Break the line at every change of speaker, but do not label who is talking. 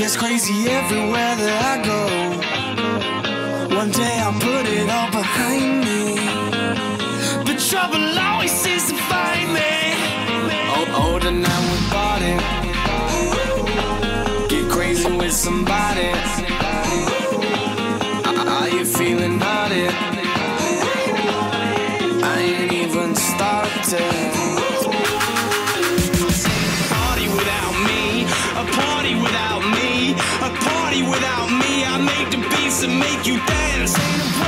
Gets crazy everywhere that I go. One day I'll put it all behind me. But trouble always seems to find me. Oh, older now with body. Get crazy with somebody. to make you dance.